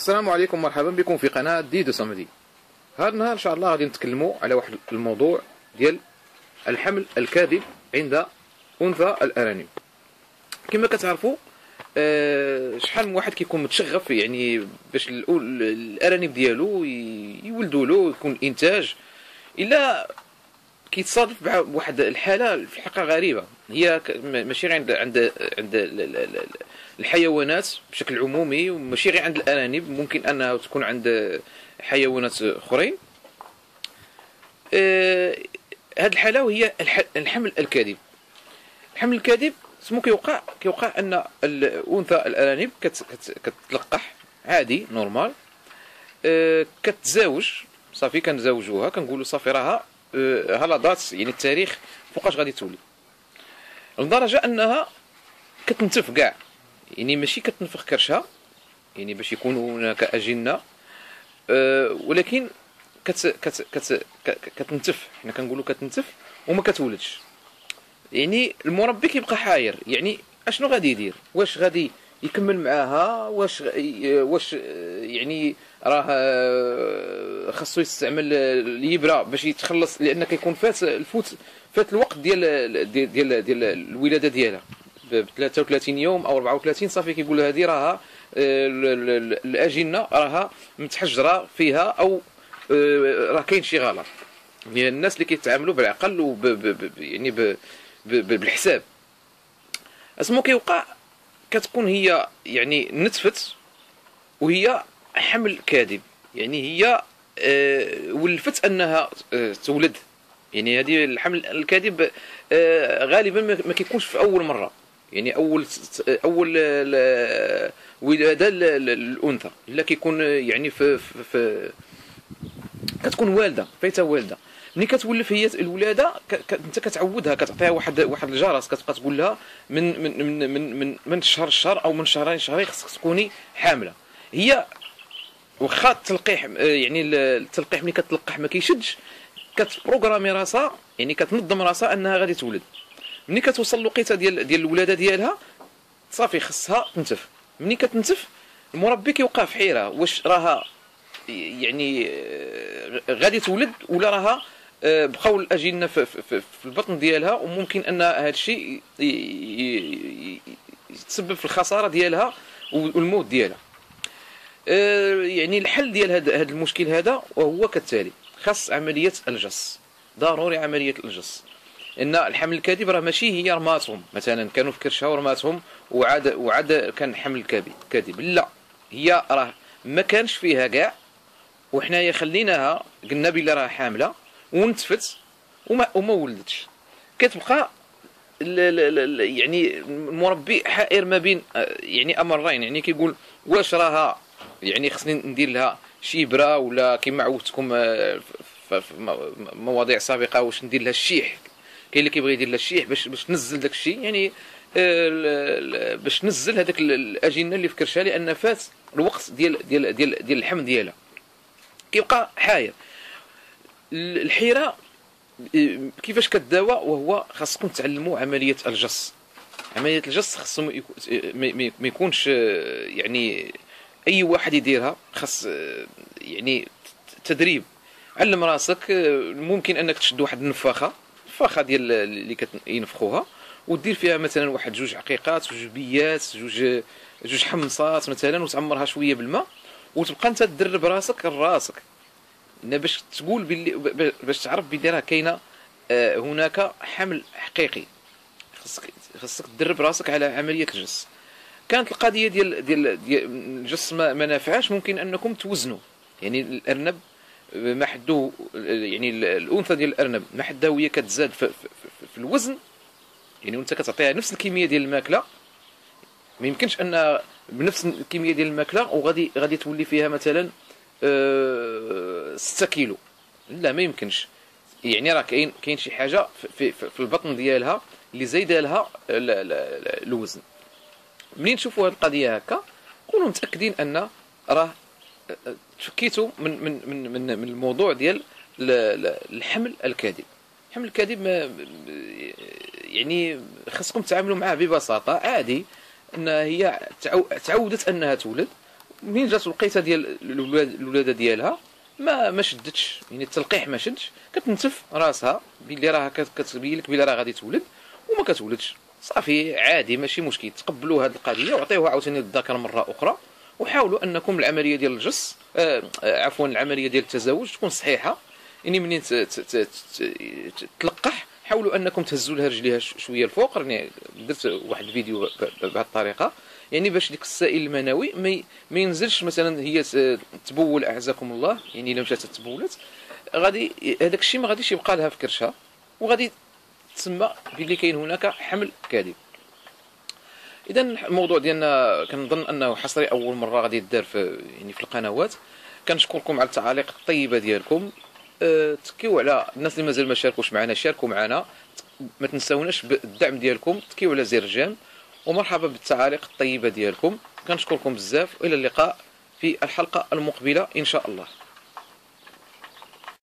السلام عليكم مرحبا بكم في قناة ديدو صمدي هذا النهار إن شاء الله غادي نتكلموا على واحد الموضوع ديال الحمل الكاذب عند أنثى الأرانب. كما كتعرفوا آه، شحال من واحد كيكون متشغف يعني باش الأرانب ديالو يولدوا له يكون إنتاج إلا كيتصادف بواحد الحالة في الحقيقة غريبة. هي ماشي عند عند عند الحيوانات بشكل عمومي وماشي غير عند الأرانب. ممكن أنها تكون عند حيوانات أخرين. آه هذه الحالة وهي الحمل الكاذب. الحمل الكاذب سمو كيوقع كيوقع أن الأنثى الأرانب كت كت كتلقح عادي نورمال. آه كتزاوج. صافي كنزاوجوها كنقولوا صافي راها. هلضات يعني التاريخ فوقاش غادي تولي. لدرجة أنها كتنتف كاع. يعني ماشي كتنفخ كرشها يعني باش يكونوا هناك أجنة. أه ولكن كت كت كت كتنتف. حنا كنقولوا كتنتف وما كتولدش. يعني المربي كيبقى حاير. يعني أشنو غادي يدير؟ واش غادي يكمل معاها واش واش يعني راه آه، خاصو يستعمل اليبرا باش يتخلص لأن كيكون فات الفوت فات الوقت ديال ديال ديال, ديال الولادة ديالها. ب 33 يوم أو 34 صافي كيقول هذه راها آه، الأجنة راها متحجرة فيها أو آه، راه كاين شي غلط. يعني الناس اللي كيتعاملوا بالعقل وب يعني بالحساب. اسمو كيوقع كتكون هي يعني نتفت وهي حمل كاذب. يعني هي آه، ولفت أنها تولد. يعني هذه الحمل الكاذب غالبا ما كيكونش في أول مرة. يعني أول أول ولادة الانثى إلا كيكون يعني في, في, في كتكون والدة فايتة والدة. ملي كتولف هي الولادة انت كتعودها كتعطيها واحد واحد الجرس كتبقى تقول لها من من من من من, من شهر لشهر أو من شهرين لشهرين خصك تكوني حاملة. هي واخا التلقيح يعني التلقيح ملي كتلقح ما كيشدش كتبروغرامي راسها يعني كتنظم راسها أنها غادي تولد. ملي كتوصل الوقيته ديال ديال الولادة ديالها صافي خصها تنتف. ملي كتنتف المربي كيوقع في حيرة واش راها يعني آه، غادي تولد ولا راها آه، بقاو الأجنة في, في, في البطن ديالها وممكن أن هذا الشيء يتسبب في الخسارة ديالها والموت ديالها. آه، يعني الحل ديال هذا المشكل هذا وهو كالتالي خاص عملية الجص ضروري عملية الجص. إن الحمل الكاذب راه ماشي هي رماتهم مثلا كانوا في كرشها ورماتهم وعاد وعاد كان حمل كاذب. لا هي راه ما كانش فيها كاع وحنايا خليناها قلنا بلي راه حاملة ونتفت وما وما ولدتش. كتبقى يعني المربي حائر ما بين يعني أمرين. يعني كيقول واش راها؟ يعني خصني ندير لها شيبره ولا كما عودتكم آه، في مواضيع سابقة واش ندير لها الشيح. كاين اللي كيبغي يدير الشيح باش باش تنزل داك الشيء. يعني آه، باش تنزل هذاك الأجنة اللي في كرشها لأن فات الوقت ديال ديال ديال ديال الحمل ديالها. كيبقى حاير الحيرة آه، كيفاش كداوى؟ وهو خاصكم تعلموا عملية الجص. عملية الجص خاص ما يكونش يعني أي واحد يديرها خاص يعني تدريب. علم راسك ممكن أنك تشد واحد النفاخة الفخه ديال اللي كينفخوها ودير فيها مثلا واحد جوج عقيقات جوج بيات جوج جوج حمصات مثلا وتعمرها شوية بالماء وتبقى أنت تدرب راسك راسك. باش تقول باللي باش تعرف بلي راه كاينة آه، هناك حمل حقيقي. خصك خصك تدرب راسك على عملية الجس. كانت القضية ديال ديال, ديال الجس ما, ما نافعاش ممكن أنكم توزنوا. يعني الأرنب ما حدو يعني الأنثى ديال الأرنب ما حدها وهي كتزاد في, في, في الوزن. يعني وانت كتعطيها نفس الكمية ديال الماكلة. ما يمكنش ان بنفس الكمية ديال الماكلة وغادي غادي تولي فيها مثلا 6 آه، كيلو. لا ما يمكنش. يعني راه كاين كاين شي حاجة في, في, في البطن ديالها اللي زايدة لها الوزن. منين نشوفوا هذه القضية هكا؟ كونوا متأكدين أن راه تفكيتوا من من من من, من الموضوع ديال الحمل الكاذب. الحمل الكاذب يعني خصكم تعاملوا معاه ببساطة. عادي إن هي تعودت أنها تولد. منين جات الوقيته ديال الولاده ديالها؟ ما ما شدتش. يعني التلقيح ما شدش. كتنتف راسها باللي راه كتبين لك بلي راه غادي تولد وما كتولدش. صافي عادي ماشي مشكل. تقبلوا هذه القضية وعطيوها عاوتاني للذكر مرة أخرى. وحاولوا أنكم العملية ديال الجص آه عفوا العملية ديال التزاوج تكون صحيحة. يعني منين تلقح حاولوا أنكم تهزوا لها رجليها شوية الفوق. راني درت واحد الفيديو بهذه الطريقة. يعني باش ديك السائل المنوي ما ينزلش مثلا هي تبول أعزكم الله يعني إلا مشات تبولت غادي هذاك الشيء ما غاديش يبقى لها في كرشها وغادي تسمى بلي كاين هناك حمل كاذب. اذا الموضوع ديالنا كنظن أنه حصري أول مرة غادي يدار في يعني في القنوات. كنشكركم على التعاليق الطيبة ديالكم. أه تكيو على الناس اللي مازال ما شاركوش معنا شاركوا معنا. ما تنساوناش بالدعم ديالكم. تكيو على زر جيم ومرحبا بالتعاليق الطيبة ديالكم. كنشكركم بزاف وإلى اللقاء في الحلقة المقبلة إن شاء الله.